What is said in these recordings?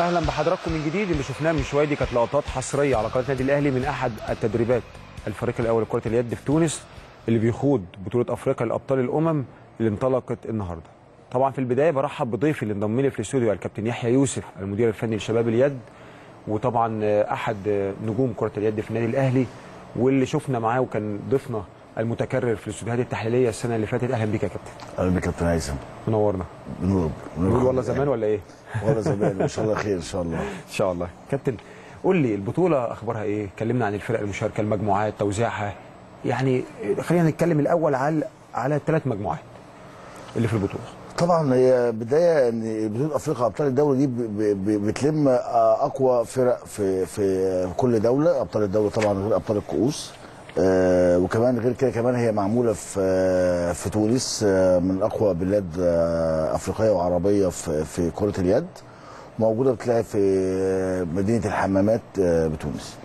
أهلا بحضراتكم من جديد. اللي شفناه من شوية دي كانت لقطات حصرية على قناة النادي الأهلي من أحد التدريبات. الفريق الأول لكرة اليد في تونس اللي بيخوض بطولة أفريقيا لأبطال الأمم اللي انطلقت النهارده. طبعا في البداية برحب بضيفي اللي انضم لي في الاستوديو الكابتن يحيى يوسف المدير الفني لشباب اليد وطبعا أحد نجوم كرة اليد في النادي الأهلي. واللي شفنا معاه وكان ضيفنا المتكرر في الاستوديوهات التحليلية السنة اللي فاتت. أهلا بيك يا كابتن. أهلا بك كابتن هيثم منورنا. بنور نقول والله زمان ولا إيه؟ والله زمان إن شاء الله خير إن شاء الله. إن شاء الله. كابتن قول لي البطولة أخبارها إيه؟ كلمنا عن الفرق المشاركة المجموعات توزيعها. يعني خلينا نتكلم الأول على على الثلاث مجموعات اللي في البطولة. طبعا هي بداية إن بطولة أفريقيا أبطال الدوري دي بتلم أقوى فرق في في كل دولة. أبطال الدوري طبعا غير أبطال الكؤوس. آه، وكمان غير كده كمان هي معمولة في آه، في تونس آه، من أقوى بلاد آه، أفريقية وعربية في في كرة اليد موجودة بتلاقي في آه، مدينة الحمامات آه، بتونس.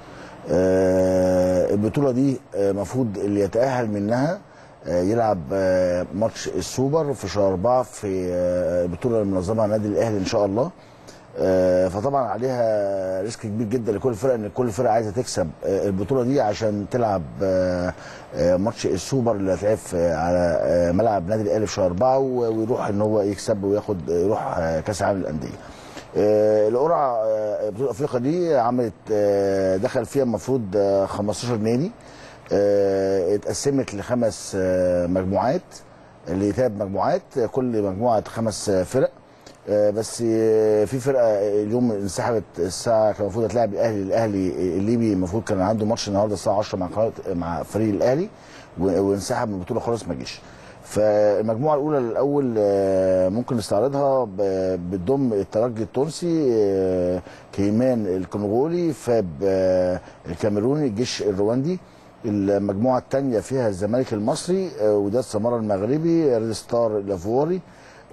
آه، البطولة دي المفروض اللي يتأهل منها آه، يلعب آه، ماتش السوبر في شهر أربعة في آه، البطولة المنظمة النادي الأهلي إن شاء الله. آه، فطبعا عليها risk كبير جدا لكل فرقة إن كل فرقة عايزة تكسب آه، البطولة دي عشان تلعب آه، آه، ماتش السوبر اللي هتلعب على آه، ملعب نادي الأهلي في شهر أربعة و- ويروح إن هو يكسب وياخد يروح آه، كأس العالم للأندية. آه، القرعة آه، بطولة أفريقيا دي عملت آه، دخل فيها المفروض آه، 15 نادي آه، اتقسمت لخمس آه، مجموعات اللي ثلاث مجموعات آه، كل مجموعة خمس آه، فرق آه، بس آه، في فرقة اليوم انسحبت الساعة كان المفروض هتلاعب الأهلي الأهلي الليبي المفروض كان عنده ماتش النهارده الساعة 10 مع قناة- مع فريق الأهلي وانسحب من البطولة خالص ما جيش. فالمجموعة الأولى الأول آه، ممكن نستعرضها بتضم الترجي التونسي آه، كيمان الكونغولي فاب آه، الكاميروني الجيش الرواندي. المجموعة الثانية فيها الزمالك المصري آه، وده السماره المغربي ريد ستار الافواري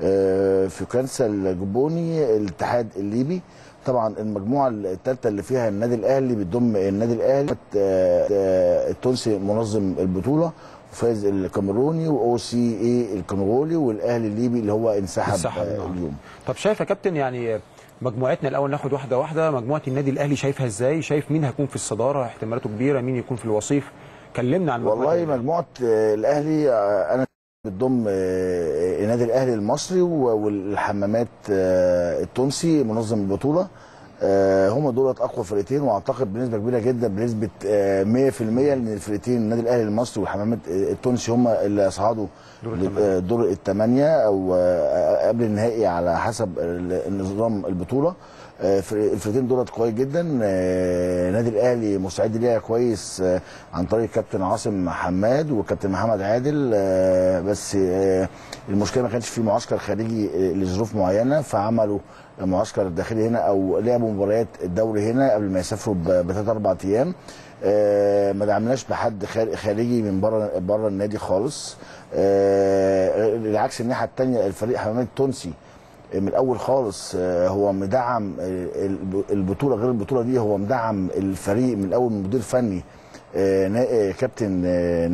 آه، فيوكانسا الجبوني الاتحاد الليبي. طبعا المجموعة الثالثه اللي فيها النادي الأهلي بتضم النادي الأهلي. آه، آه، التونسي منظم البطولة فاز الكاميروني وأو سي اي الكونغولي والأهلي الليبي اللي هو انسحب انسحب. اليوم. طب شايف يا كابتن يعني مجموعتنا الأول ناخد واحدة واحدة مجموعة النادي الأهلي شايفها إزاي؟ شايف مين هيكون في الصدارة؟ احتمالاته كبيرة. مين يكون في الوصيف؟ كلمنا عن والله. مجموعة الأهلي أنا بتضم آه، النادي الأهلي المصري والحمامات آه، التونسي منظم البطولة آه، هم دولت أقوى فرقتين وأعتقد بنسبة كبيرة جدا بنسبة آه، 100% إن الفرقتين النادي الأهلي المصري والحمامات آه، التونسي هم اللي صعدوا دور. آه، الثمانيه أو آه، قبل النهائي على حسب نظام البطولة آه، الفرقتين دولت كويس جدا. آه، النادي الأهلي مستعد ليها كويس آه، عن طريق كابتن عاصم حماد وكابتن محمد عادل. آه، بس آه، المشكلة ما كانش في معسكر خارجي آه، لظروف معينة فعملوا معسكر داخلي هنا أو لعبوا مباريات الدوري هنا قبل ما يسافروا بثلاث أربع أيام. آه، ما دعمناش بحد خار- خارجي من بره بره النادي خالص. آه، بالعكس الناحية الثانية الفريق حمامات التونسي من الأول خالص آه، هو مدعم آه، الب- البطولة غير البطولة دي هو مدعم الفريق من الأول مدير فني آه، كابتن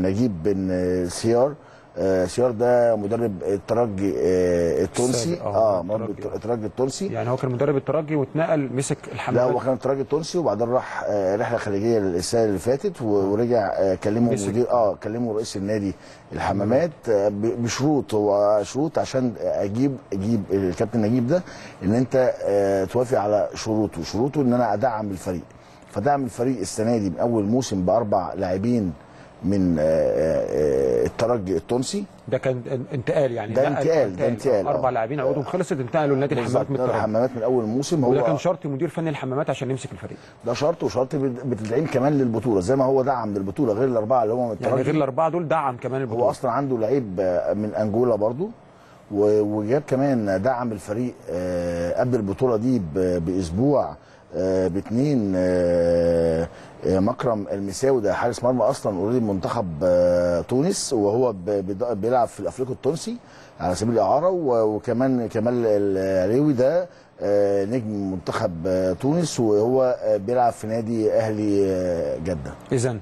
نجيب بن سيار. آه، سيار ده مدرب الترجي آه، التونسي. السابق، آه، آه مدرب الترجي. التونسي. يعني هو كان مدرب الترجي واتنقل مسك لا الحمامات هو كان الترجي التونسي وبعدين راح آه، رحلة خارجيه السنة اللي فاتت ورجع كلمه. مدير آه كلمه رئيس النادي الحمامات بشروط. هو شروط عشان أجيب أجيب الكابتن نجيب ده إن أنت توافق على شروطه. شروطه إن أنا أدعم الفريق. فدعم الفريق السنة دي من أول موسم بأربع لاعبين من آه، آه، الترجي التونسي. ده كان انتقال يعني. ده انتقال، ده انتقال، آه. أربع لاعبين عقودهم خلصت انتقلوا لنادي الحمامات من الترجي الحمامات من أول موسم وده هو كان شرط مدير فني الحمامات عشان يمسك الفريق. ده شرط وشرط بت- بتدعيم كمان للبطولة. زي ما هو دعم للبطولة غير الأربعة اللي هم من يعني غير الترجي الأربعة دول دعم كمان البطولة. هو أصلا عنده لعيب آه، من أنجولا برضو. وجاب كمان دعم الفريق آه، قبل البطولة دي بأسبوع. آه، باثنين آه، آه، مكرم المساوي ده حارس مرمى أصلا أوريدي منتخب آه، تونس وهو بيلعب في الأفريقي التونسي على سبيل الإعارة وكمان كمال العليوي ده آه، نجم منتخب آه، تونس وهو آه، بيلعب في نادي أهلي آه، جدة اذا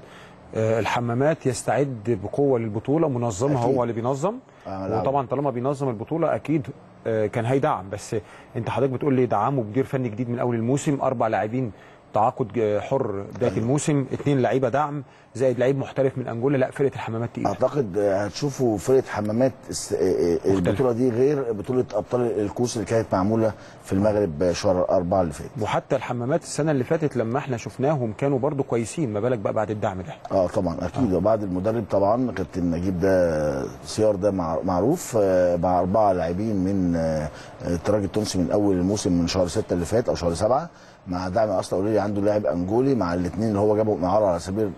الحمامات يستعد بقوة للبطولة منظمها. هو اللي بينظم آه،. وطبعا طالما بينظم البطولة أكيد آه، كان هيدعم. بس انت حضرتك بتقول لي دعموا مدير فني جديد من أول الموسم أربع لاعبين تعاقد آه، حر بداية الموسم. اثنين لعيبة دعم زائد لعيب محترف من أنجولا. لا فرقة الحمامات تقيلة. أعتقد آه، هتشوفوا فرقة حمامات آه، آه، البطولة دي غير بطولة أبطال الكوس اللي كانت معمولة في المغرب آه، شهر أربعة اللي فات. وحتى الحمامات السنة اللي فاتت لما إحنا شفناهم كانوا برضو كويسين ما بالك بقى بعد الدعم ده. آه طبعا أكيد. وبعد المدرب طبعا كابتن نجيب ده سيار ده مع- معروف آه، مع أربعة لاعبين من آه، الترجي التونسي من أول الموسم من شهر ستة اللي فات أو شهر سبعة. مع دعم أصلا already عنده لاعب أنجولي مع الاثنين اللي هو جابهم معاه على سبيل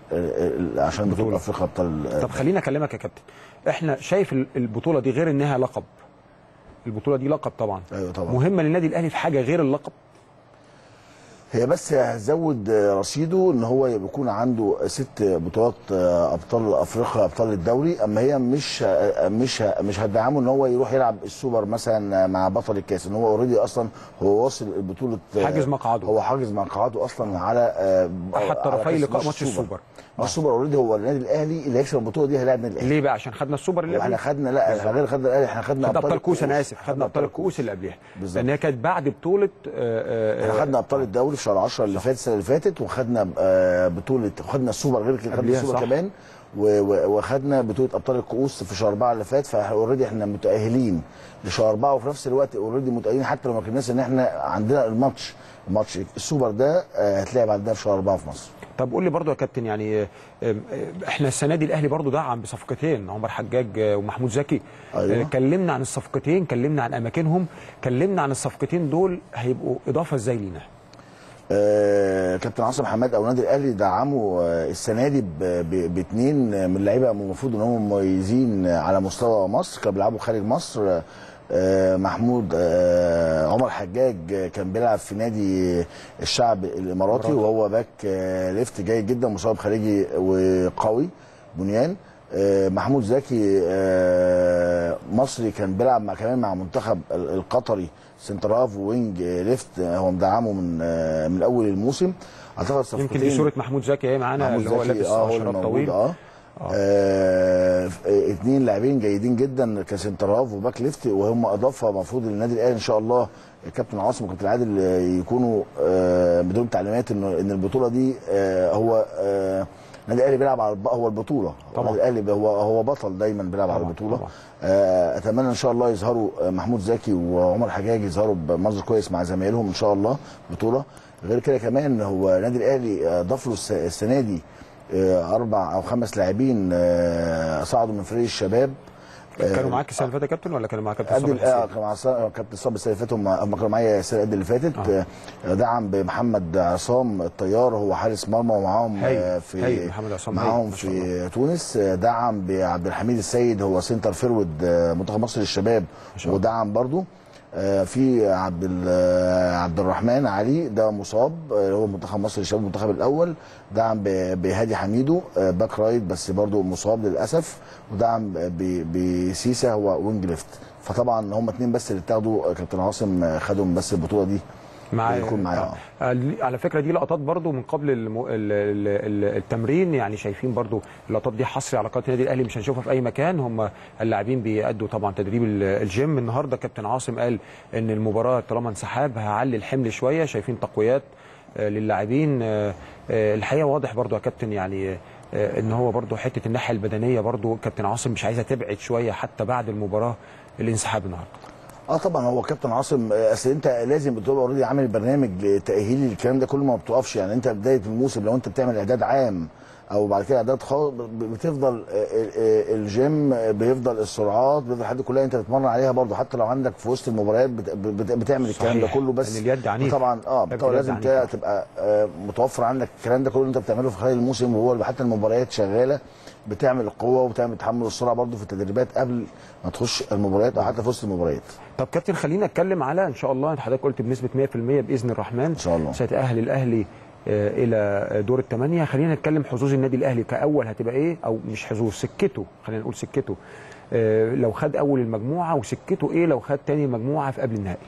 عشان بطولة. افريقيا ابطال طب خليني أكلمك يا كابتن. إحنا شايف ال- البطولة دي غير إنها لقب. البطولة دي لقب طبعا. أيوه طبعا. مهمة للنادي الأهلي في حاجة غير اللقب؟ هي بس هتزود رصيده إن هو يكون عنده ست بطولات أبطال أفريقيا أبطال الدوري. أما هي مش مش مش هتدعمه إن هو يروح يلعب السوبر مثلا مع بطل الكاس. إن هو already أصلا هو واصل بطولة حاجز مقعده. هو حاجز مقعده أصلا على احد على طرفي لقاء ماتش السوبر. السوبر already هو النادي الاهلي اللي هيكسب البطوله دي هيلاعب النادي الاهلي. ليه بقى؟ عشان خدنا السوبر اللي إحنا خدنا لا غير خدنا الاهلي إحنا خدنا خدنا أبطال الكؤوس أنا آسف. خدنا أبطال الكؤوس. اللي بالظبط. لأن هي كانت بعد بطولة آه، آه، إحنا خدنا أبطال الدوري في شهر 10 اللي فات السنة اللي فاتت وخدنا آه، بطولة وخدنا السوبر غير كده خدنا السوبر. كمان. وخدنا بطولة أبطال الكؤوس في شهر 4 اللي فات. ف already إحنا متأهلين لشهر 4 وفي نفس الوقت already متأهلين حتى لو ما كناش ان إحنا عندنا الماتش. الماتش السوبر ده آه، هتلعب عندنا في شهر 4 في مصر. طب قول لي برضو يا كابتن يعني آه، آه، إحنا السنة دي الأهلي برضو دعم بصفقتين عمر حجاج آه، ومحمود زكي أيوة. كلمنا عن الصفقتين كلمنا عن أماكنهم كلمنا عن الصفقتين دول هيبقوا إضافة إزاي لينا آه، كابتن عاصم حماد أو النادي الأهلي دعموا السنة دي باثنين من اللعيبه المفروض إن هم مميزين على مستوى مصر كانوا بيلعبوا خارج مصر محمود آه، عمر حجاج آه، كان بيلعب في نادي الشعب الإماراتي وهو back آه، left جيد جدا مصوب خارجي وقوي بنيان. آه، محمود زكي آه، مصري كان بيلعب مع كمان مع منتخب ال- القطري center half wing آه، left. آه، هو مدعمه من آه، من أول الموسم. أعتقد صفقتين يمكن دي صورة محمود زكي اهي معانا اللي هو لابس اللي شراب طويل. آه، آه، اتنين لاعبين جيدين جدا ك center half و back left وهم اضافه المفروض للنادي الأهلي إن شاء الله. الكابتن عاصم وكابتن عادل آه، يكونوا آه، بدون تعليمات ان إن البطولة دي آه، هو آه، النادي الأهلي بيلعب على هو البطولة. طبعا. النادي الأهلي هو هو بطل دايما بيلعب على البطولة. طبعا. آه، أتمنى إن شاء الله يظهروا آه، محمود زكي وعمر حجاج يظهروا بمنظر كويس مع زمايلهم إن شاء الله. بطولة. غير كده كمان هو النادي الأهلي آه، ضاف له الس- السنة دي آه، أربع أو خمس لاعبين آه، صعدوا من فريق الشباب آه، كانوا معاك السنة اللي فاتت يا كابتن ولا كانوا مع كابتن قد صبري ال- آه، حسين؟ كان مع ص- كابتن صبري السنة اللي فاتت هم كانوا معايا السنة اللي فاتت آه. آه، دعم بمحمد عصام الطيار هو حارس مرمى ومعاهم آه، في هايل، محمد عصام معاهم في تونس آه، دعم بعبد الحميد السيد هو center forward آه، منتخب مصر للشباب. ودعم برضو آه، في عبد آه، عبد الرحمن علي ده مصاب آه، هو منتخب مصر للشباب المنتخب الأول. دعم بهادي حميدو آه، back right بس برضو مصاب للأسف. ودعم بسيسا هو wing left فطبعا هم اتنين بس اللي اتاخدوا كابتن عاصم آه، خدهم بس البطولة دي. معايا. يكون معايا آه. آه، على فكرة دي لقطات برضو من قبل الم... ال... ال... ال... التمرين يعني شايفين برضو اللقطات دي حصري على قناة النادي الأهلي مش هنشوفها في أي مكان. هم اللاعبين بيأدوا طبعا تدريب ال- الجيم. النهارده كابتن عاصم قال إن المباراة طالما انسحاب هعلي الحمل شوية. شايفين تقويات آه، للاعبين. آه، آه، الحقيقة واضح برضو يا كابتن يعني آه، إن هو برضو حتة الناحية البدنية برضو كابتن عاصم مش عايزها تبعد شوية حتى بعد المباراة الانسحاب النهارده. آه طبعا هو كابتن عاصم آه، اصل انت لازم بتبقى already عامل برنامج تاهيلي الكلام ده كله ما بتوقفش يعني انت بداية الموسم لو انت بتعمل اعداد عام أو بعد كده اعداد خاص بتفضل آه، آه، الجيم بيفضل السرعات بيفضل الحاجات كلها انت بتتمرن عليها برضه. حتى لو عندك في وسط المباريات بت- بت- بتعمل الكلام ده كله بس. لأن اليد. طبعا آه طبعا لازم. تبقى متوفر عندك الكلام ده كله انت بتعمله في خلال الموسم وهو حتى المباريات شغالة. بتعمل القوه وبتعمل تحمل السرعة برضه في التدريبات قبل ما تخش المباريات أو حتى في وسط المباريات. طب كابتن خلينا نتكلم على إن شاء الله حضرتك قلت بنسبة 100% بإذن الرحمن. إن شاء الله. سيتاهل الأهلي آه، إلى دور الثمانيه خلينا نتكلم حظوظ النادي الأهلي كأول هتبقى إيه؟ أو مش حظوظ سكته خلينا نقول سكته. آه، لو خد أول المجموعة وسكته إيه؟ لو خد تاني مجموعة في قبل النهائي.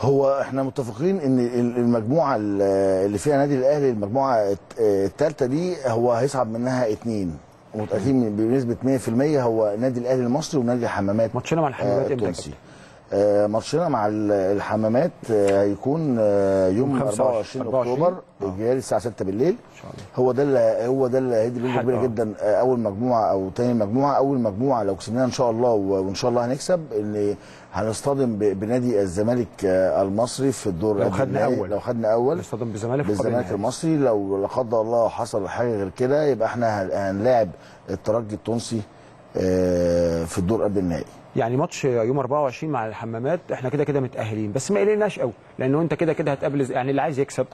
هو إحنا متفقين ان ال- المجموعة ال- اللي فيها نادي الأهلي المجموعة الثالثه دي هو هيصعد منها اثنين متأكدين بنسبة 100% هو نادي الأهلي المصري ونادي الحمامات ماتشنا مع الحمامات آه، إمتى آه، ماتشنا مع ال- الحمامات آه، هيكون آه، يوم يوم 25 24 أكتوبر. الجاي الساعة 6 بالليل إن شاء الله هو ده اللي هو ده اللي هيدي حد- كبيرة. جدا أول مجموعة أو تاني مجموعة أول مجموعة لو كسبناها إن شاء الله وإن شاء الله هنكسب إن هنصطدم بنادي الزمالك المصري في الدور لو خدنا. أول. لو خدنا أول نصطدم بالزمالك بالزمالك. المصري لو لا قدر الله حصل حاجة غير كده يبقى إحنا هن- هنلاعب الترجي التونسي في الدور قبل النهائي يعني ماتش يوم 24 مع الحمامات إحنا كده كده متأهلين بس ما قلقناش قوي لأنه أنت كده كده هتقابل يعني اللي عايز يكسب.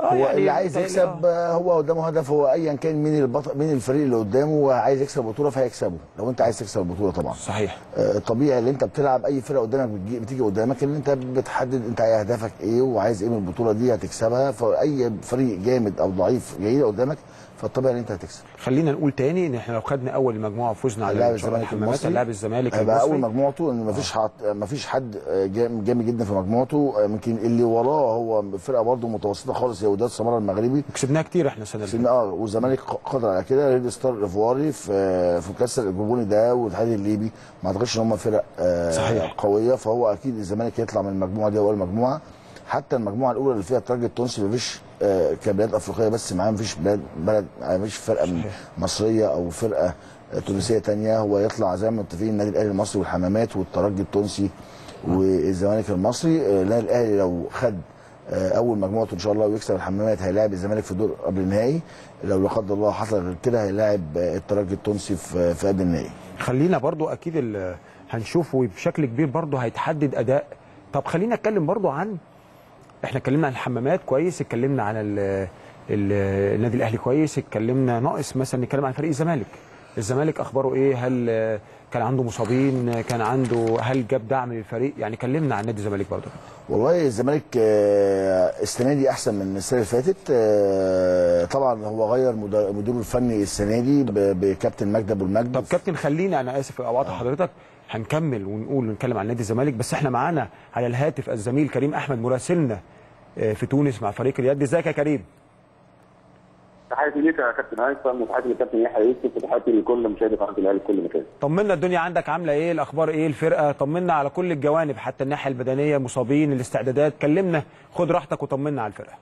آه هو يعني اللي عايز يكسب آه. هو قدامه هدف هو ايا كان مين البطل مين الفريق اللي قدامه عايز يكسب البطوله فهيكسبه لو أنت عايز تكسب البطولة طبعا. صحيح. آه، طبيعي اللي أنت بتلعب أي فرقة قدامك بتجي بتيجي قدامك اللي أنت بتحدد أنت اهدافك إيه وعايز إيه من البطولة دي هتكسبها فأي فريق جامد أو ضعيف جاي قدامك فالطبيعي ان انت هتكسب. خلينا نقول تاني ان إحنا لو خدنا اول المجموعه وفزنا على الله الزمالك المصري. هنلاعب الزمالك هيبقى أول المصري مجموعته إن مفيش حد مفيش حد جام- جامد جدا في مجموعته. آه، يمكن اللي وراه هو فرقة برضه متوسطة خالص هي وداد سمارة المغربي. كسبناها كتير إحنا السنة اللي آه والزمالك قادر على كده. ريد ستار الايفواري في في كأس الجبوني ده والاتحاد الليبي. ما اعتقدش إن هم فرق آه صحيح. قوية. فهو أكيد الزمالك يطلع من المجموعة دي أول مجموعة. حتى المجموعة الأولى اللي فيها الترجي التونسي مفيش آه كبلاد أفريقية بس معاه مفيش بلاد بلد مفيش فرقة. مصرية أو فرقة آه، تونسية تانية. هو يطلع زي ما متفقين النادي الأهلي المصري والحمامات والترجي التونسي والزمالك المصري. آه، النادي الأهلي لو خد آه، أول مجموعته إن شاء الله ويكسب الحمامات هيلاعب الزمالك في الدور قبل النهائي. لو لا قدر الله حصل غير كده هيلاعب آه، الترجي التونسي في في قبل النهائي. خلينا برضو أكيد ال- هنشوف وبشكل كبير برضو هيتحدد أداء. طب خلينا أتكلم برضو عن إحنا اتكلمنا عن الحمامات كويس اتكلمنا عن ال- ال- النادي الأهلي كويس اتكلمنا ناقص مثلا نتكلم عن فريق الزمالك. الزمالك أخباره إيه؟ هل آه، كان عنده مصابين؟ كان عنده هل جاب دعم للفريق؟ يعني كلمنا عن نادي الزمالك برضو والله الزمالك آه، السنة دي أحسن من السنة اللي فاتت. آه، طبعا هو غير مدير- مديره الفني السنة دي بكابتن مجدي أبو المجد. طب كابتن خلينا أنا آسف اوقات حضرتك. هنكمل ونقول ونتكلم عن نادي الزمالك بس إحنا معانا على الهاتف الزميل كريم أحمد مراسلنا آه، في تونس مع فريق اليد. ازيك يا كريم؟ تحياتي ليك يا كابتن هيثم وتحياتي للكابتن يحيى يوسف وتحياتي لكل مشاهدي قناة الاهلي في كل مكان. طمنا الدنيا عندك عاملة إيه؟ الأخبار إيه؟ الفرقة؟ طمنا على كل الجوانب حتى الناحية البدنية مصابين الاستعدادات. كلمنا خد راحتك وطمنا على الفرقة.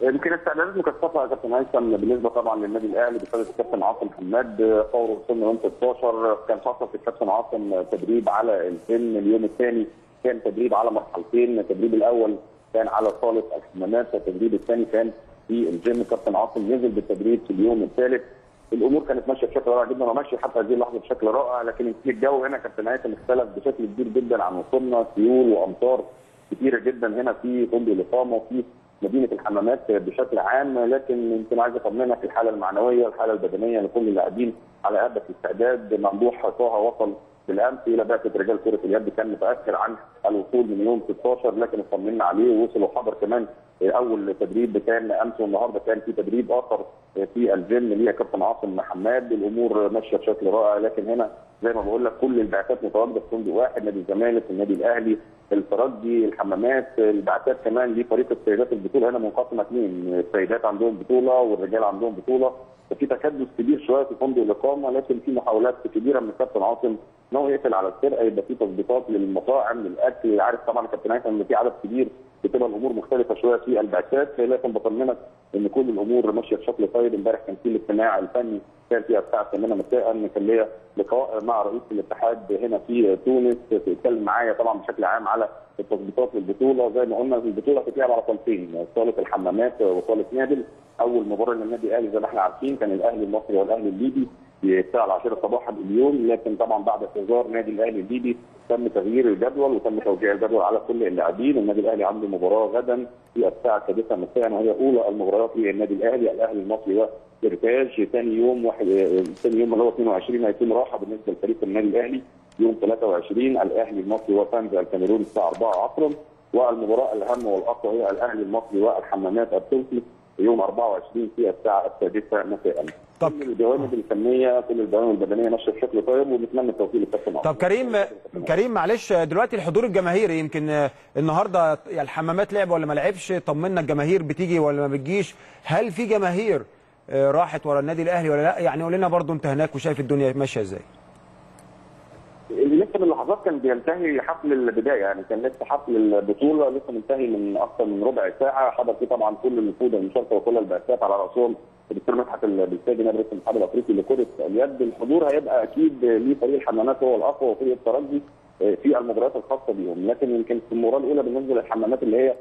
يمكن استعدادات مكثفه يا كابتن هيثم بالنسبة طبعا للنادي الأهلي بقياده الكابتن عاصم حماد فور وصلنا يوم 16 كان حصل في الكابتن عاصم تدريب على الفن اليوم الثاني كان تدريب على مرحلتين التدريب الأول كان على صالة الحمامات والتدريب الثاني كان في الجيم كابتن عاصم نزل بالتدريب في اليوم الثالث. الأمور كانت ماشية بشكل رائع جدا وماشية حتى هذه اللحظة بشكل رائع لكن الجو هنا كابتن هيثم اختلف بشكل كبير جدا عن وصولنا سيول وأمطار كتيرة جدا هنا في فندق الإقامة وفي مدينة الحمامات بشكل عام لكن يمكن عايز اطمنك الحالة المعنوية الحاله البدنية لكل اللاعبين على ابد استعداد. ممدوح طه وصل بالأمس إلى بعثة رجال كرة اليد كان متأخر عن الوصول من يوم 16 لكن اطمنا عليه. ووصل وحضر كمان أول تدريب كان أمس والنهاردة كان في تدريب آخر في الجيم ليه كابتن عاصم محمد. الأمور ماشية بشكل رائع لكن هنا زي ما بقول لك كل البعثات متواجدة في فندق واحد نادي الزمالك النادي الأهلي الترجي الحمامات البعثات كمان لفريق السيدات البطولة. هنا منقسمة اثنين السيدات عندهم بطولة والرجال عندهم بطولة. ففي تكدس كبير شوية في فندق الإقامة لكن في محاولات كبيرة من الكابتن عاصم إن هو يقفل على الفرقة يبقى في تظبيطات للمطاعم للأكل. عارف طبعا الكابتن هيثم إن في عدد كبير بتبقى الأمور مختلفة شوية في البعثات لكن بطمنك إن كل الأمور ماشية بشكل طيب امبارح كان في الاجتماع الفني كان فيها الساعة 8 مساء كان ليا لقاء مع رئيس الاتحاد هنا في تونس اتكلم معايا طبعا بشكل عام على التظبيطات للبطولة. زي ما قلنا البطولة هتتلعب على صالتين صالة الحمامات وصالة نادل. أول مباراة للنادي الأهلي زي ما إحنا عارفين كان الأهلي المصري والأهلي الليبي. الساعة 10 صباحا اليوم لكن طبعا بعد اعتذار نادي الأهلي الليبي تم تغيير الجدول وتم توزيع الجدول على كل اللاعبين. النادي الأهلي عنده مباراة غدا في الساعة السادسة مساء وهي أولى المباريات للنادي الأهلي الأهلي المصري وارتاج ثاني يوم واحد ثاني يوم اللي هو 22 هيكون راحة بالنسبة لفريق النادي الأهلي. يوم 23 الأهلي المصري وفانزا الكاميرون الساعة 4 عصرا. والمباراة الأهم والأقوى هي الأهلي المصري والحمامات التونسي يوم 24 في الساعة السادسة مساء. طب كل الجوانب الفنية كل الجوانب البدنية ماشية بشكل طيب ونتمنى التوفيق للكابتن طب كريم كريم معلش دلوقتي الحضور الجماهيري يمكن النهارده يا الحمامات لعب ولا ما لعبش؟ طمنا الجماهير بتيجي ولا ما بتجيش؟ هل في جماهير آه، راحت ورا النادي الأهلي ولا لا؟ يعني قول لنا برضو انت هناك وشايف الدنيا ماشية إزاي. لسه من لحظات كان بينتهي حفل البداية يعني كان لسه حفل البطولة لسه منتهي من أكثر من ربع ساعة. حضر فيه طبعا كل النفوذ المشاركه وكل البعثات على رأسهم. الدكتور مدحت البلساجي نائب رئيس الاتحاد الأفريقي لكرة اليد. الحضور هيبقى أكيد ليه فريق الحمامات هو الأقوى وفريق الترجي في المباريات الخاصة بيهم. لكن يمكن في المباراه الأولى بالنسبة للحمامات اللي هي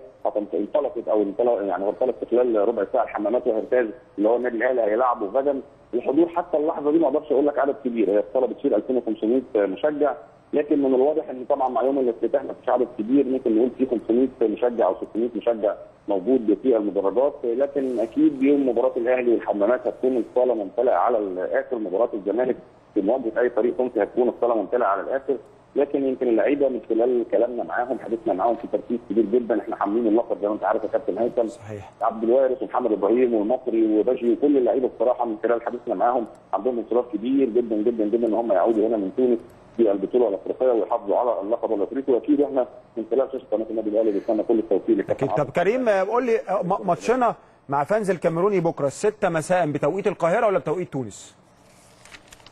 انطلقت أو انطلق يعني انطلقت خلال ربع ساعة الحمامات وهرتاز اللي هو النادي الأهلي هيلعبوا غدا الحضور حتى اللحظة دي ما أقدرش أقول لك عدد كبير. هي الصاله بتشيل 2500 مشجع. لكن من الواضح إن طبعا مع يوم الافتتاح ما فيش عدد كبير ممكن نقول في 500 مشجع أو 600 مشجع موجود في المدرجات لكن أكيد يوم مباراة الأهلي والحمامات هتكون الصالة ممتلئة على الآخر مباراة الزمالك في مواجهة أي فريق تونسي هتكون الصالة ممتلئة على الآخر لكن يمكن اللعيبة من خلال كلامنا معاهم حديثنا معاهم في تركيز كبير جدا إحنا حاملين اللقب زي ما أنت عارف يا كابتن هيثم صحيح. عبد الوارث ومحمد إبراهيم والمصري وباجي وكل اللعيبة بصراحة من خلال حديثنا معاهم عندهم انصراف كبير جدا جدا جدا إن هم يعودوا هنا من تونس في البطولة الأفريقية ويحافظوا على اللقب الأفريقي. وأكيد إحنا من خلال شاشه قناة النادي الأهلي بنتمنى كل التوفيق أكيد. طب كريم قول لي ماتشنا مع فانز الكاميروني بكرة 6 مساء بتوقيت القاهرة ولا بتوقيت تونس؟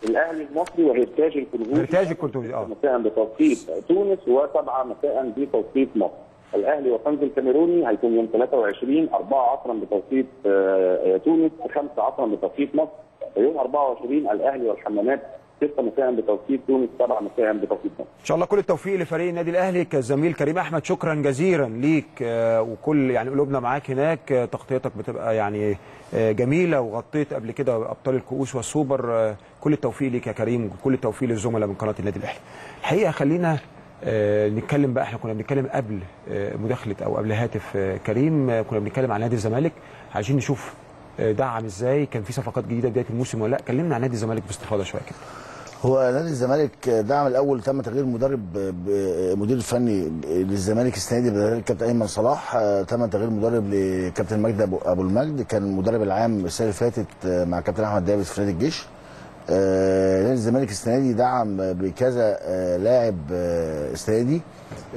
الأهلي المصري وهيريتاج الكونغولي هيريتاج الكونغولي، آه. مساء بتوقيت تونس وسبعة مساء بتوقيت مصر. الأهلي وفانز الكاميروني هيكون يوم 23 4 عصرا بتوقيت آه، تونس 5 عصرا بتوقيت مصر. ويوم 24 الأهلي والحمامات 6 مساء بتوقيت تونس 7 مساء بتوقيت مصر إن شاء الله كل التوفيق لفريق النادي الأهلي كزميل كريم أحمد شكرا جزيلا ليك آه، وكل يعني قلوبنا معاك هناك آه، تغطيتك بتبقى يعني آه، جميلة وغطيت قبل كده أبطال الكؤوس والسوبر كل التوفيق ليك يا كريم وكل التوفيق للزملاء من قناة النادي الأهلي. الحقيقة خلينا آه، نتكلم بقى إحنا كنا بنتكلم قبل آه، مداخلة أو قبل هاتف آه، كريم كنا بنتكلم عن نادي الزمالك عايزين نشوف دعم إزاي كان في صفقات جديدة بداية الموسم ولا لأ؟ كلمنا عن نادي الزمالك باستفاضة شوية كده. هو نادي الزمالك دعم الأول تم تغيير مدرب مدير الفني للزمالك السنة دي الكابتن أيمن صلاح. تم تغيير مدرب لكابتن مجدي أبو المجد. كان المدرب العام السنة اللي فاتت مع كابتن أحمد داويس في نادي الجيش. نادي الزمالك السنة دي دعم بكذا لاعب السنة دي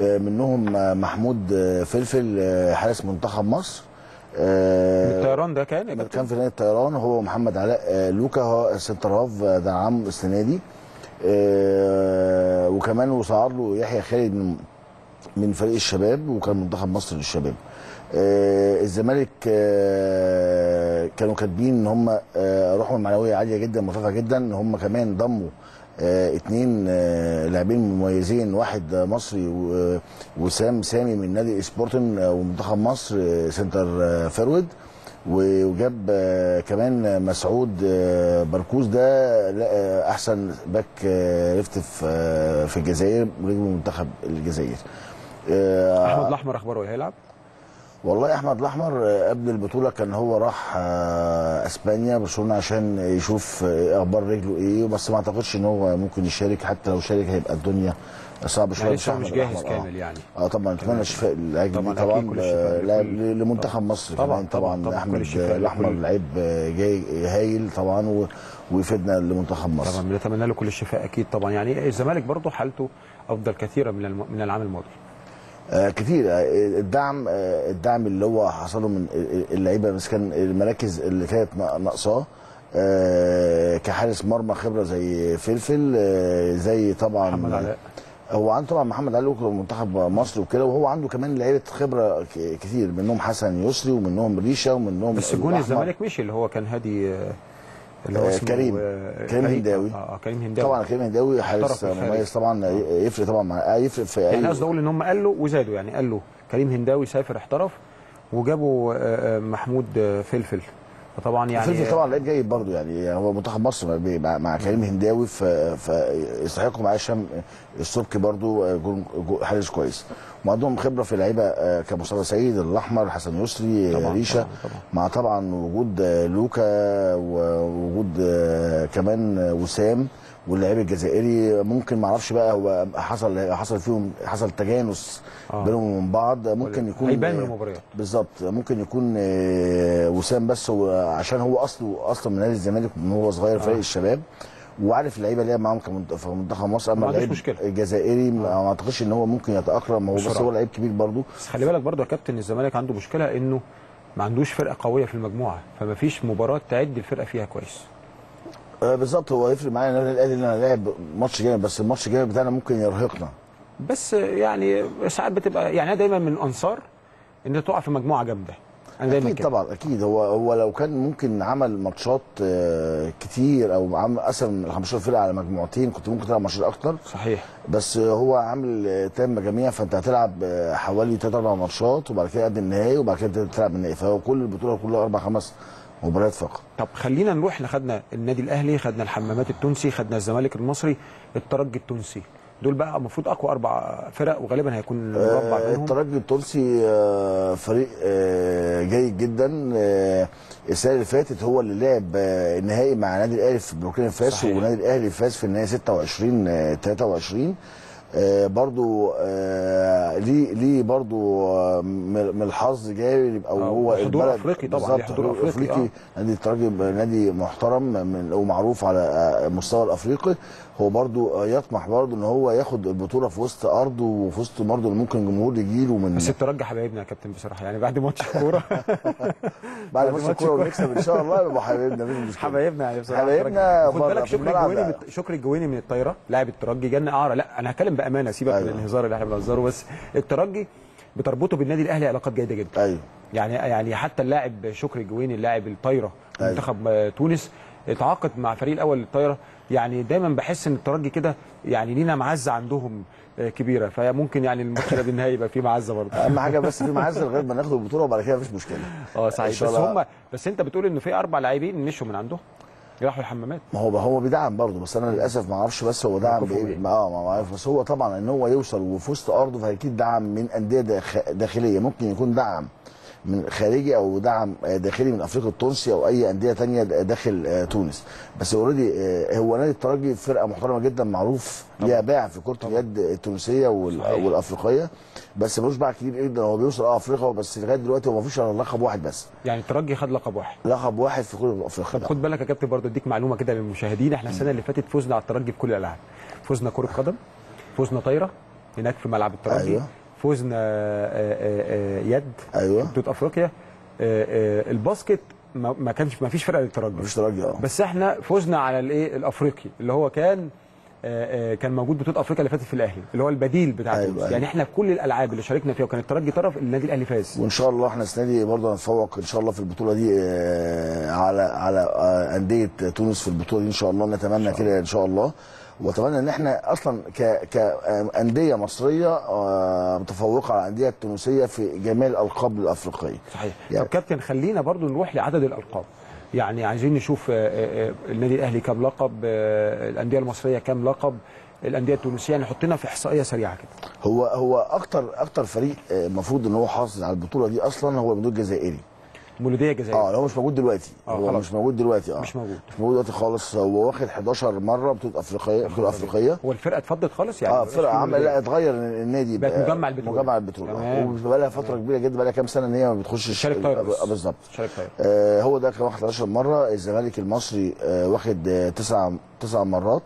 منهم محمود فلفل حارس منتخب مصر. الطيران ده كان كابتن؟ كان في نادي الطيران هو محمد علاء آه، لوكا هو centre half آه، دعم السنة دي آه، وكمان وصعد له يحيى خالد من من فريق الشباب وكان منتخب مصر للشباب آه، الزمالك آه، كانوا كاتبين إن هم آه، روحهم المعنوية عالية جدا مرتفعه جدا إن هم كمان ضموا آه، اتنين آه، لاعبين مميزين واحد آه، مصري و- وسام سامي من نادي سبورتنج آه، ومنتخب مصر آه، centre آه، forward وجاب آه، كمان مسعود آه، بركوز. ده آه، أحسن back آه، left في آه، الجزائر نجم منتخب الجزائر آه، أحمد الأحمر أخباره إيه؟ هيلعب؟ والله أحمد الأحمر قبل البطولة كان هو راح آه، إسبانيا برشلونة عشان يشوف آه، أخبار رجله إيه بس ما أعتقدش إن هو ممكن يشارك حتى لو شارك هيبقى الدنيا صعب شوية يعني مش جاهز آه. كامل يعني. آه طبعا أتمنى الشفاء للاجل طبعاً طبعا لمنتخب. مصر طبعاً، طبعاً، طبعا. طبعاً، أحمد الأحمر لكل- لعيب جاي هايل طبعا ويفيدنا لمنتخب مصر. طبعا بنتمنى له كل الشفاء أكيد طبعا. يعني الزمالك برضه حالته أفضل كثيرا من الم... من العام الماضي. كتير آه الدعم آه الدعم اللي هو حصله من اللعيبة بس كان المراكز اللي كانت ناقصاه آه كحارس مرمى خبرة زي فلفل آه زي طبعا محمد علاء هو عنده طبعا محمد علي وكيل منتخب مصر وكده وهو عنده كمان لعيبة خبرة كتير منهم حسن يسري ومنهم ريشة ومنهم بس جون. الزمالك مشي اللي هو كان هادي آه، اللي هو آه، اسمه كريم. آه، كريم هنداوي. آه آه، كريم هنداوي طبعا كريم هنداوي حارس. مميز طبعا يفرق طبعا مع يفرق في يعني قصدي أقول إن هم قالوا وزادوا يعني قالوا كريم هنداوي سافر احترف وجابوا محمود فلفل فطبعا يعني فلفل طبعا لعيب جيد برضه يعني هو منتخب مصر مع- كريم هنداوي فيستحقوا معاه هشام السبكي برضه حارس كويس وعندهم خبرة في لعيبه آه، كمصطفى سعيد الأحمر حسن يسري طبعاً، ريشة طبعاً، طبعاً. مع طبعا وجود آه، لوكا ووجود آه، كمان وسام واللاعب الجزائري ممكن ما أعرفش بقى هو حصل حصل فيهم حصل تجانس آه. بينهم ومن بعض ممكن يكون هيبان من آه، المباريات بالظبط ممكن يكون آه، وسام بس هو عشان هو أصله أصلا من نادي الزمالك من هو صغير فريق آه. الشباب وعارف اللعيبه اللي هي معاهم في منتخب مصر ما اما اللعيب. الجزائري ما ما أعتقدش إن هو ممكن يتأقلم هو بس. هو لعيب كبير برضه بس خلي بالك برضه يا كابتن الزمالك عنده مشكلة إنه ما عندوش فرقة قوية في المجموعة فما فيش مباراة تعد الفرقة فيها كويس آه بالظبط هو يفرق معايا النادي الاهلي إن أنا لاعب ماتش جامد بس الماتش الجامد بتاعنا ممكن يرهقنا. بس يعني ساعات بتبقى يعني أنا دايما من أنصار إن تقع في مجموعة جامدة. أنا دايما أكيد كده. طبعا أكيد. هو هو لو كان ممكن عمل ماتشات آه، كتير أو عمل قسم ال 15 فرقة على مجموعتين كنت ممكن تلعب ماتشات أكتر. صحيح. بس هو عامل آه، تام جميع فأنت هتلعب آه، حوالي 3 4 ماتشات وبعد كده قد النهائي وبعد كده تلعب النهائي. فهو كل البطولة كلها أربع خمس مباريات فقط. طب خلينا نروح إحنا خدنا النادي الأهلي خدنا الحمامات التونسي خدنا الزمالك المصري الترجي التونسي. دول بقى المفروض أقوى أربع فرق وغالبا هيكون مربع آه، بينهم الترجي التونسي آه، فريق آه، جيد جدا. آه، السنة اللي فاتت هو اللي لعب آه، النهائي مع النادي الأهلي في بوركينا فاسو. والنادي الأهلي فاز في النهائي 26 آه، 23 آه، برضو آه، ليه ليه برضو آه، من الحظ جاي أو آه، هو وحضور البلد. أفريقي طبعاً، حضور أفريقي، آه. نادي الترجي نادي محترم من ومعروف على آه، المستوى الأفريقي. هو برضو آه، يطمح برضو إن هو ياخد البطولة في وسط أرضه وفي وسط برضو اللي ممكن الجمهور يجيله من بس الترجي حبايبنا يا كابتن بصراحة يعني بعد ماتش الكورة. بعد ماتش الكورة. ونكسب إن شاء الله يبقى حبايبنا مفيش مشكلة. حبايبنا يعني بصراحة حبايبنا خد بالك شكري الجويني شكري الجويني من الطايرة لاعب الترجي جالنا إعارة. لا أنا هتكلم بأمانة سيبك من أيوة. الهزار اللي إحنا بنهزره بس الترجي بتربطه بالنادي الأهلي علاقات جيدة جدا. أيوه. يعني يعني حتى اللاعب شكري الجويني اللاعب الطايرة أيوة. منتخب تونس اتعاقد مع الفريق الأول للطايرة. يعني دايما بحس إن الترجي كده يعني لينا معزة عندهم آه، كبيرة. فممكن يعني الماتش ده بالنهائي يبقى فيه معزة برضه. أهم حاجة بس في معزة لغاية ما ناخد البطولة وبعد كده مفيش مشكلة. آه صحيح. بس. هم بس أنت بتقول إن في أربع لاعبين مشوا من عندهم؟ راحوا الحمامات. ما هو هو بيدعم برضه بس أنا للأسف ما أعرفش بس هو دعم بإيه؟ ما- آه ما اعرف بس هو طبعا إن هو يوصل وفي وسط أرضه فأكيد دعم من أندية داخ- داخلية ممكن يكون دعم. من خارجي أو دعم آه، داخلي من أفريقيا التونسي أو أي أندية تانية داخل آه، تونس. بس already هو نادي الترجي فرقة محترمة جدا معروف ليها باع في كرة اليد التونسية. والأفريقية. بس ملوش باع كبير جدا هو بيوصل آه أفريقيا بس لغاية دلوقتي هو ما فيش لقب واحد بس. يعني الترجي خد لقب واحد. لقب واحد في كل افريقيا طب خد بالك يا كابتن برضه اديك معلومة كده للمشاهدين إحنا السنة اللي فاتت فزنا على الترجي في كل الالعاب فزنا كرة قدم فزنا طايرة هناك في ملعب الترجي. أيوة. فزنا آه، آه، آه، يد أيوه. بطوله أفريقيا. الباسكت ما كانش ما فيش فرقه للترجي. مفيش ترجي آه. بس إحنا فزنا على الإيه؟ الأفريقي اللي هو كان كان موجود بطولة أفريقيا اللي فاتت في الأهلي اللي هو البديل بتاع أيوة، أيوة. يعني إحنا كل الألعاب اللي شاركنا فيها وكان الترجي طرف النادي الأهلي فاز. وإن شاء الله إحنا السنة دي برضه هنتفوق إن شاء الله في البطولة دي على على أندية تونس في البطولة دي إن شاء الله. نتمنى كده إن شاء الله. واتمنى ان إحنا أصلا ك كأندية مصرية آه، متفوقة على الأندية التونسية في جميع الألقاب الأفريقية. صحيح. يعني- طب كابتن خلينا برضو نروح لعدد الألقاب. يعني عايزين نشوف آه، آه، النادي الأهلي كام لقب الأندية المصرية كام لقب الأندية التونسية. يعني حطينا في إحصائية سريعة كده. هو هو أكتر أكتر فريق المفروض إن هو حاصل على البطولة دي أصلا هو المندوب الجزائري. مولوديه جزائر آه هو مش موجود دلوقتي آه، هو خلاص. مش موجود دلوقتي آه مش موجود. مش موجود دلوقتي خالص هو واخد 11 مرة بطولة أفريقية بطولة أفريقية هو الفرقة اتفضت خالص يعني آه مبقاش فرقة في عامله. لا اتغير النادي بقت مجمع البترول. مجمع البترول تمام. وبقى لها فترة كبيرة جدا بقى لها كام سنة إن هي ما بتخشش شارك طايرة بس. آه، بالظبط شارك طايرة. آه هو ده كان واخد 11 مرة الزمالك المصري آه واخد آه تسع تسع مرات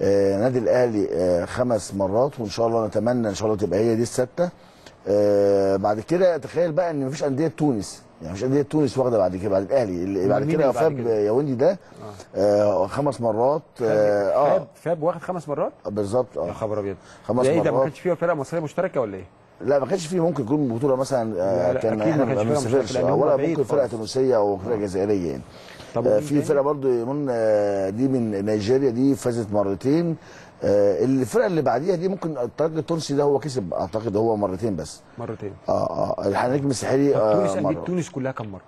آه نادي الأهلي آه خمس مرات وإن شاء الله نتمنى إن شاء الله تبقى هي دي السادسه آه بعد كده تخيل بقى إن مفيش أندية تونس يعني مفيش انديه تونس واخدة بعد كده بعد الأهلي. اللي بعد كده فاب كده؟ ياوندي ده آه. خمس مرات آه, آه فاب؟ فاب واخد خمس مرات؟ بالظبط يا آه خبر أبيض. خمس ده إيه ده ما مرات. كانش فيها فرقة مصرية مشتركة ولا إيه؟ لا ما كانش فيه ممكن يكون بطولة مثلا آه لا، كان إحنا ما بنسافرش ولا ممكن فرقة. تونسية أو فرقة جزائرية يعني. طب آه في؟ فرقة برضو من آه دي من نيجيريا دي فازت مرتين. آه الفرقة اللي بعديها دي ممكن الترجي التونسي ده هو كسب أعتقد هو مرتين بس. مرتين. آه آه الحنجم الساحلي طب آه تونس مرة. تونس كلها كام مرة؟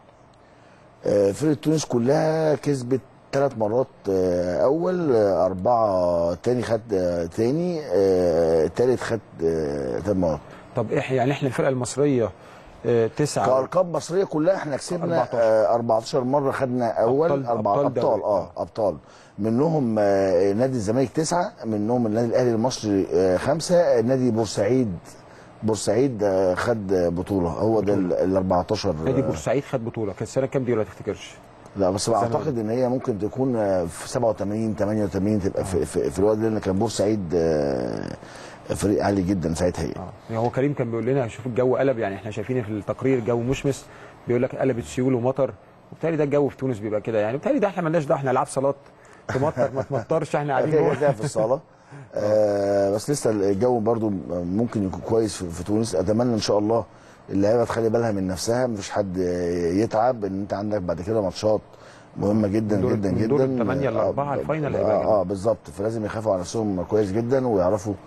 آه فرقة تونس كلها كسبت ثلاث مرات آه أول آه أربعة تاني خد آه تاني آه تالت خد آه ثلاث مرات. طب إح يعني إحنا الفرقة المصرية آه، تسعة كارقام مصرية كلها إحنا كسبنا 14. 14, 14 مرة خدنا أول أبطال- أربع أبطال دوري. آه أبطال منهم آه نادي الزمالك تسعة منهم النادي الأهلي المصري آه خمسة نادي بورسعيد بورسعيد آه خد آه، بطولة هو ده ال 14 نادي آه، بورسعيد خد بطولة كانت السنة كام دي ولا تفتكرش؟ لا بس. أعتقد إن هي ممكن تكون آه، في 87 88 تبقى في, في, في الوقت ده لأن كان بورسعيد آه، فريق عالي جدا ساعتها هي آه. هو كريم كان بيقول لنا شوف الجو قلب يعني إحنا شايفين في التقرير الجو مشمس بيقول لك قلبت سيول ومطر وبالتالي ده الجو في تونس بيبقى كده يعني. وبالتالي ده إحنا مالناش دعوه إحنا العاب صالات تمطر ما تمطرش إحنا قاعدين جوه. في الصالة. آه. بس لسه الجو برضو ممكن يكون كويس في, تونس. أتمنى إن شاء الله اللعيبة تخلي بالها من نفسها مفيش حد يتعب إن أنت عندك بعد كده ماتشات مهمة جدا من دور- جدا من جدا. دور الثمانية آه، للأربعة ال final هيبقى آه. آه بالظبط. فلازم يخافوا على نفسهم كويس جدا ويعرفوا آه،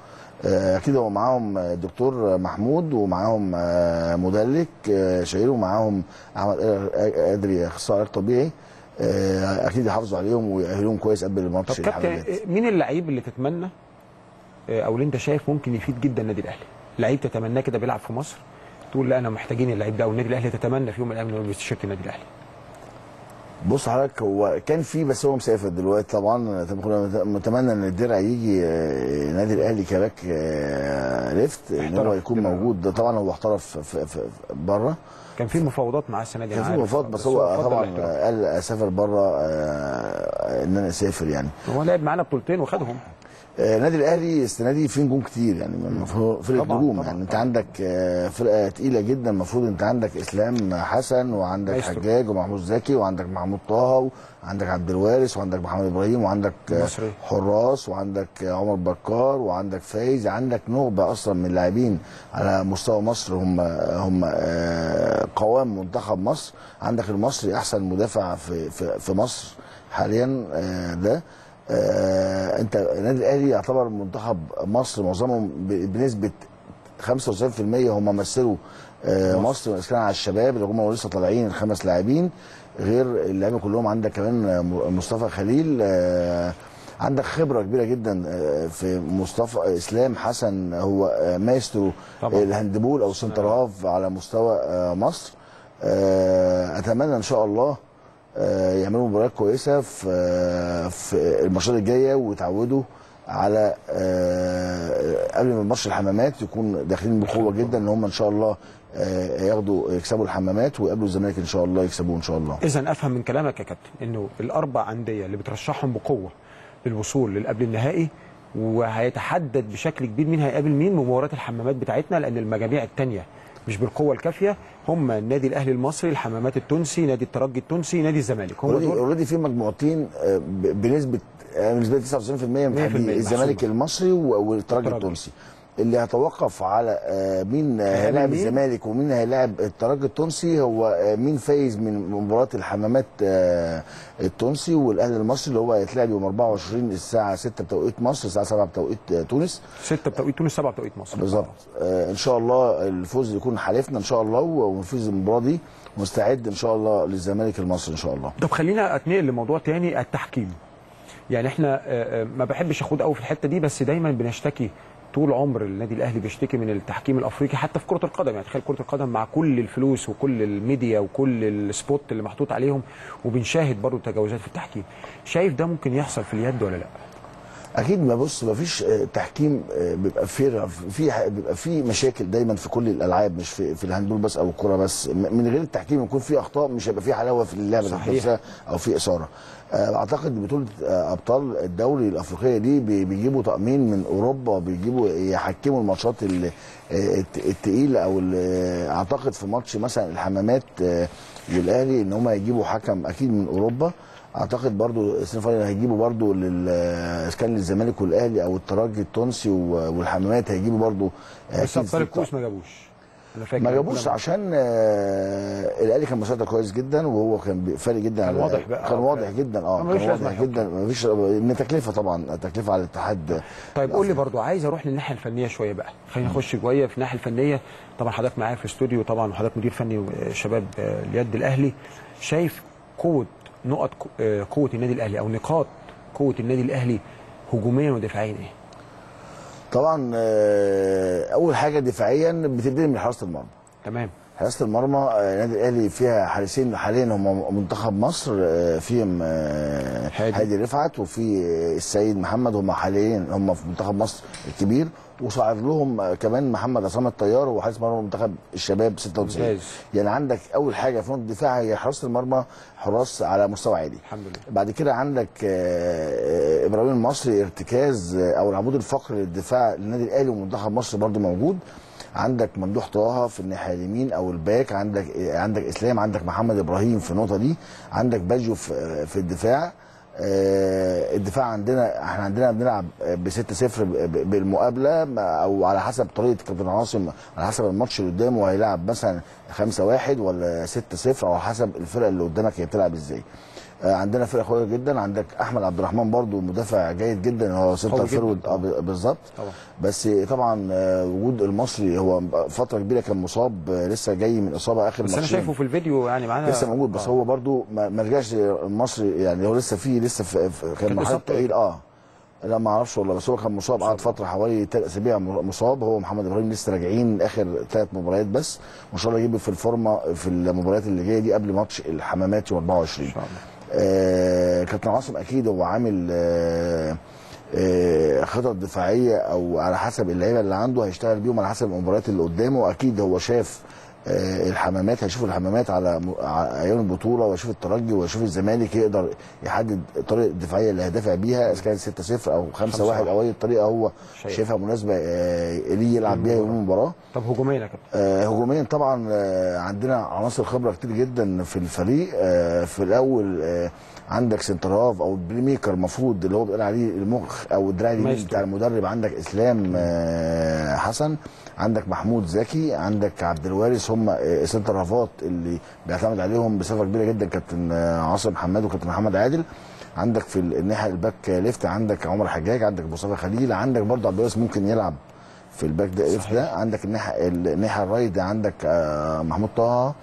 أكيد هو معاهم الدكتور محمود ومعاهم آه، مدلك آه، شهير ومعاهم أحمد قادري اخصائي علاج طبيعي. آه، أكيد يحافظوا عليهم ويأهلوهم كويس قبل طب الماتش كابتن الحمامات. مين اللعيب اللي تتمنى آه، أو اللي أنت شايف ممكن يفيد جدا النادي الأهلي؟ لعيب تتمناه كده بيلعب في مصر تقول لا أنا محتاجين اللعيب ده أو النادي الأهلي تتمنى في يوم من الأيام إنه تيشيرت النادي الأهلي. بص حضرتك هو كان في بس هو مسافر دلوقتي طبعا كنا نتمنى إن الدرع يجي آه، النادي الأهلي ك back آه، left إن هو يكون. موجود ده طبعا هو احترف بره كان في مفاوضات معاه السنة دي كان في. مفاوضات بس هو طبعا. قال أسافر بره آه، إن أنا أسافر يعني هو لعب معانا بطولتين وخدهم النادي الأهلي السنة دي فيه نجوم كتير يعني فرقة نجوم يعني انت. عندك آه، فرقة تقيلة جدا المفروض انت عندك إسلام حسن وعندك مايسترو. حجاج ومحمود زكي وعندك محمود طه وعندك عبد الوارث وعندك محمد إبراهيم وعندك آه، المصري. حراس وعندك آه، عمر بكار وعندك فايز عندك نخبة أصلا من اللاعبين على مستوى مصر هم هم آه، قوام منتخب مصر عندك المصري أحسن مدافع في في, في مصر حاليا آه، ده آه، انت النادي الاهلي يعتبر منتخب مصر معظمهم بنسبة 95% هم مثلوا آه، مصر. اذا كان على الشباب اللي هم لسه طالعين الخمس لاعبين غير اللعيبة كلهم. عندك كمان آه، مصطفى خليل آه، عندك خبرة كبيرة جدا آه، في مصطفى إسلام حسن هو آه، مايسترو. ال handball أو centre half على مستوى آه، مصر. آه، أتمنى إن شاء الله آه، يعملوا مباريات كويسة في آه، في الماتشات الجاية ويتعودوا على آه، قبل ما ماتش الحمامات يكون داخلين بقوة جدا إن هم إن شاء الله آه، ياخدوا يكسبوا الحمامات ويقابلوا الزمالك إن شاء الله يكسبوه إن شاء الله. اذا أفهم من كلامك يا كابتن إنه الأربع أندية اللي بترشحهم بقوة للوصول للقبل النهائي وهيتحدد بشكل كبير مين هيقابل مين بمباريات الحمامات بتاعتنا لأن المجاميع الثانية مش بالقوة الكافية هم النادي الأهلي المصري الحمامات التونسي نادي الترجي التونسي نادي الزمالك هم already في مجموعتين آه، بنسبه لي 99% متحددين 100% الزمالك. المصري والترجي. التونسي اللي هيتوقف على آه، مين هيلاعب؟ الزمالك ومين هيلاعب الترجي التونسي هو آه، مين فايز من مباراة الحمامات آه، التونسي والأهلي المصري اللي هو هيتلعب يوم 24 الساعة 6 بتوقيت مصر الساعة 7 بتوقيت تونس. 6 بتوقيت تونس 7 بتوقيت مصر. بالظبط. إن شاء الله الفوز يكون حالفنا إن شاء الله ونفوز المباراة دي مستعد إن شاء الله للزمالك المصري إن شاء الله. طب خلينا أتنقل لموضوع تاني التحكيم. يعني إحنا ما بحبش اخد قوي في الحتة دي بس دايما بنشتكي طول عمر النادي الأهلي بيشتكي من التحكيم الأفريقي حتى في كرة القدم. يعني تخيل كرة القدم مع كل الفلوس وكل الميديا وكل ال spot اللي محطوط عليهم وبنشاهد برضه تجاوزات في التحكيم. شايف ده ممكن يحصل في اليد ولا لأ؟ أكيد ما بص ما فيش آه، تحكيم آه، بيبقى fair في بيبقى في مشاكل دايما في كل الألعاب مش في, في ال handball بس أو الكورة بس. من غير التحكيم يكون في أخطاء مش هيبقى في حلاوة في اللعبة. نفسها أو في إثارة. آه، أعتقد بطولة أبطال الدوري الأفريقية دي بي- بيجيبوا طقمين من أوروبا بيجيبوا يحكموا الماتشات ال- الت- التقيلة أو أعتقد في ماتش مثلا الحمامات والأهلي إن هم يجيبوا حكم أكيد من أوروبا. اعتقد برضو السنة ال final هيجيبوا برضو لل اذا كان للزمالك والاهلي أو الترجي التونسي والحمامات هيجيبوا برضو. بس أكيد ابطال الكؤوس ما جابوش. ما جابوش عشان آه، الاهلي كان مسيطر كويس جدا وهو كان فارق جدا كان واضح بقى. كان آه، واضح. جدا. آه كان واضح. جدا. مفيش إن تكلفة طبعا تكلفة على الاتحاد. طيب قول لي برضو عايز أروح للناحية الفنية شوية بقى. خلينا نخش شوية في الناحية الفنية. طبعا حضرتك معايا في الاستوديو طبعا وحضرتك مدير فني شباب آه، اليد الأهلي. شايف قوة نقط آه، قوة النادي الأهلي أو نقاط قوة النادي الأهلي هجوميا ودفاعيا إيه؟ طبعا آه، أول حاجة دفاعيا بتبتدي من حراسة المرمى. تمام. حراسة المرمى آه، النادي الأهلي فيها حارسين حاليا هم منتخب مصر آه، فيهم آه، هادي. رفعت وفي آه، السيد محمد هم حاليا هم في منتخب مصر الكبير. وصعد لهم كمان محمد عصام الطيار وهو حارس مرمى منتخب الشباب 96 ممتاز. يعني عندك أول حاجة في نقطة الدفاع هي حراسة المرمى حراس على مستوى عالي. الحمد لله. بعد كده عندك آه، آه، إبراهيم المصري ارتكاز آه، أو العمود الفقري للدفاع للنادي الأهلي ومنتخب مصر برضو موجود. عندك ممدوح طه في الناحية اليمين أو الباك. عندك عندك إسلام عندك محمد إبراهيم في النقطة دي. عندك باجو في, الدفاع. الدفاع عندنا إحنا عندنا بنلعب ب 6 0 بالمقابلة أو على حسب طريقة كابتن عاصم على حسب الماتش اللي قدامه هيلعب مثلا 5 1 ولا 6 0 أو حسب الفرقة اللي قدامك هي بتلعب إزاي. آه، عندنا فرقة قوية جدا. عندك أحمد عبد الرحمن برضو مدافع جيد جدا هو center. فيرود آه، بالظبط. بس طبعا آه، وجود المصري هو فترة كبيرة كان مصاب آه، لسه جاي من إصابة آخر بس أنا. شايفه في الفيديو يعني معانا لسه موجود بس آه. هو برضو ما رجعش المصري يعني هو لسه فيه لسه في كان إصابته إيه؟ تقيل آه. لا ما أعرفش والله بس هو كان مصاب قعد فترة حوالي ثلاث أسابيع مصاب. هو محمد إبراهيم لسه راجعين آخر ثلاث مباريات بس وإن شاء الله يجيب في الفورمة في المباريات اللي جاية دي قبل ماتش الحمامات يوم 24 إن شاء الله. آه كابتن عاصم أكيد هو عامل آه آه خطط دفاعية أو على حسب اللعيبة اللي عنده هيشتغل بيهم على حسب المباريات اللي قدامه. واكيد هو شاف آه الحمامات هيشوف الحمامات على أيام البطولة ويشوف الترجي ويشوف الزمالك يقدر يحدد الطريقة الدفاعيه اللي هيدافع بيها إذا كانت 6 0 أو 5 1 أو أي طريقة هو شايف. شايفها مناسبة آه ليه يلعب بيها يوم المباراة. طب هجوميا يا كابتن. آه، هجوميا طبعا آه، عندنا عناصر خبرة كتير جدا في الفريق. آه، في الأول آه، عندك center half أو ال playmaker المفروض اللي هو بيقول عليه المخ أو الدراع اليمين. بتاع المدرب. عندك إسلام آه، حسن. عندك محمود زكي عندك عبد الوارث هم آه، سنترافات اللي بيعتمد عليهم بصفة كبيرة جدا كابتن آه، عاصم محمد وكابتن محمد عادل. عندك في الناحية ال back left عندك عمر حجاج عندك مصطفى خليل عندك برضه عبد الوارث ممكن يلعب في ال back ده left ده. عندك الناحية الناحية ال right ده عندك آه، محمود طه.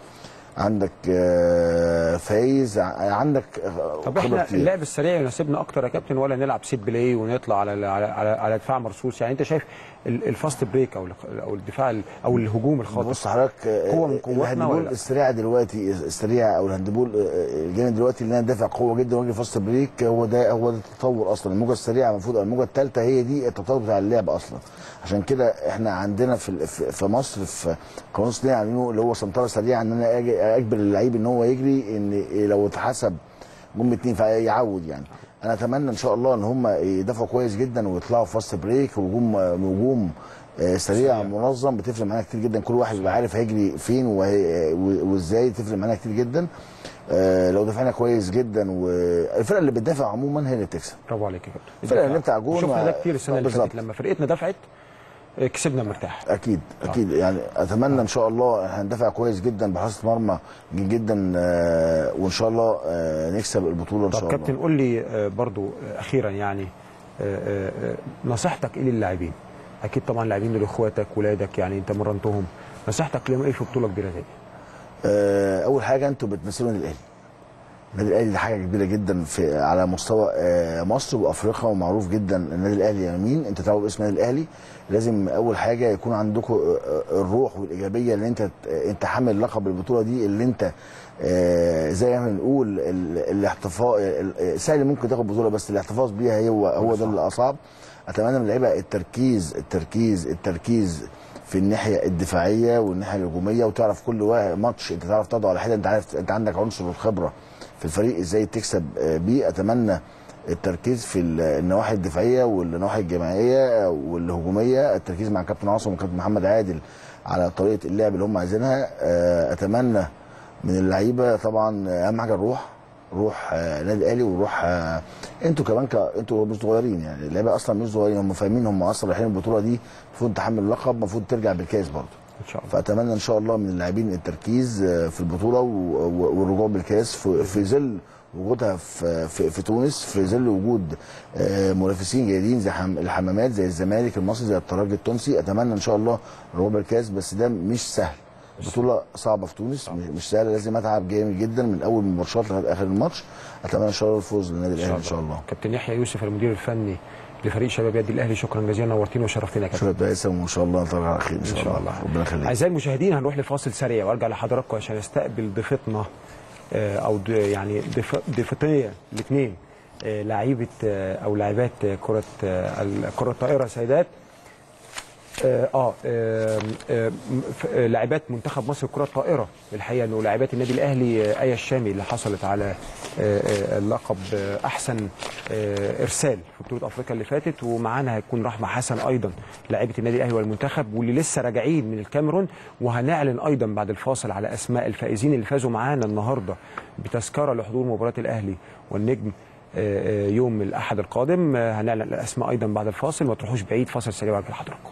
عندك آه، فايز. عندك آه، طب إحنا كتير. اللعب السريع يناسبنا أكتر يا كابتن ولا نلعب set play ونطلع على على على, على دفاع مرصوص؟ يعني أنت شايف ال fast break أو أو الدفاع ال- أو الهجوم الخاطف بص حضرتك آه، قوة من قوتنا ال handball ولا؟ السريع دلوقتي السريع أو ال handball آه، الجامد دلوقتي اللي أنا دافع قوة جدا وأجري fast break هو ده هو ده التطور أصلا. الموجة السريعة المفروض الموجة الثالثه هي دي التطور بتاع اللعب أصلا. عشان كده إحنا عندنا في في مصر في قانون عاملينه اللي هو سنتره سريعة إن أنا أجبر اللعيب إن هو يجري إن لو اتحسب جم اتنين فيعود يعني. أنا أتمنى إن شاء الله إن هم يدافعوا كويس جدا ويطلعوا fast break وهجوم هجوم آه، سريع منظم. بتفرق معانا كتير جدا. كل واحد بيبقى عارف هيجري فين وإزاي. تفرق معانا كتير جدا. آه، لو دفعنا كويس جدا والفرقه اللي بتدافع عموما هي اللي بتكسب. برافو عليك يا كابتن. الفرقة اللي بتاع جون شفنا ده كتير السنة اللي. فاتت. لما فرقتنا دفعت آه، كسبنا مرتاح. أكيد أكيد. يعني أتمنى إن شاء الله هندافع كويس جدا بحراسه مرمى جدا آه، وإن شاء الله آه، نكسب البطولة إن شاء طب الله. كابتن قول لي آه، برضو آه، أخيرا يعني آه، آه، آه، نصيحتك إيه للاعبين؟ أكيد طبعا لاعبين دول إخواتك ولادك يعني أنت مرنتهم. نصيحتك لهم إيه في بطولة كبيرة زي دي؟ آه، أول حاجة أنتوا بتمثلوا الأهلي. النادي الأهلي دي حاجة كبيرة جدا في على مستوى آه، مصر وأفريقيا ومعروف جدا النادي الأهلي يمين. أنت تلعبوا باسم النادي الأهلي؟ لازم أول حاجة يكون عندكم آه، آه، الروح والإيجابية اللي أنت أنت حامل لقب البطولة دي اللي أنت زي ما بنقول ال- الاحتفاظ ال- سهل ممكن تاخد بطولة بس الاحتفاظ بيها هو هو ده اللي أصعب. أتمنى من اللعيبة التركيز التركيز التركيز في الناحية الدفاعية والناحية الهجومية وتعرف كل ماتش أنت تعرف تضع على حدة أنت عارف أنت عندك عنصر الخبرة في الفريق إزاي تكسب آه، بيه. أتمنى التركيز في ال- النواحي الدفاعية والنواحي الجماعية والهجومية. التركيز مع كابتن عاصم وكابتن محمد عادل على طريقة اللعب اللي هم عايزينها. آه، أتمنى من اللعيبة طبعا أهم حاجة الروح روح آه، النادي الأهلي وروح أنتوا كمان ك... أنتوا مش صغيرين يعني اللعيبة أصلا مش صغيرين هم فاهمين هم أصلا رايحين البطولة دي المفروض تحمل اللقب المفروض ترجع بالكاس برضه. إن شاء الله. فأتمنى إن شاء الله من اللاعبين التركيز آه، في البطولة والرجوع بالكاس. في, ظل وجودها في, في, في تونس في ظل وجود آه، منافسين جيدين زي حم- الحمامات زي الزمالك المصري زي الترجي التونسي أتمنى إن شاء الله الرجوع بالكاس. بس ده مش سهل. بطولة صعبة في تونس مش- سهلة. لازم أتعب جامد جدا من أول الماتشات لغاية آخر الماتش. أتمنى إن شاء الله الفوز للنادي الأهلي إن شاء الله. كابتن يحيى يوسف المدير الفني لفريق شباب يد الأهلي. شكرا جزيلا نورتينا وشرفتنا يا كابتن شكرا باسم وإن شاء الله نطلع على خير إن شاء الله. ربنا يخليك. أعزائي المشاهدين هنروح لفاصل سريع. وأرجع لحضراتكم عشان استقبل ضيفتنا آه، أو يعني ضيف- ضيفتي الاثنين لعيبة آه، أو لاعبات آه، كرة آه، كرة الطائرة. سيدات آه آه، آه، آه، آه، لاعبات منتخب مصر كرة الطائرة الحقيقة إنه لاعبات النادي الأهلي آه، آية الشامي اللي حصلت على اللقب أحسن إرسال في بطولة أفريقيا اللي فاتت. ومعانا هيكون رحمة حسن أيضا لاعبة النادي الأهلي والمنتخب واللي لسه راجعين من الكاميرون. وهنعلن أيضا بعد الفاصل على أسماء الفائزين اللي فازوا معانا النهارده بتذكرة لحضور مباراة الأهلي والنجم يوم الأحد القادم. هنعلن الأسماء أيضا بعد الفاصل. ما تروحوش بعيد فاصل سريع وارجع لحضراتكم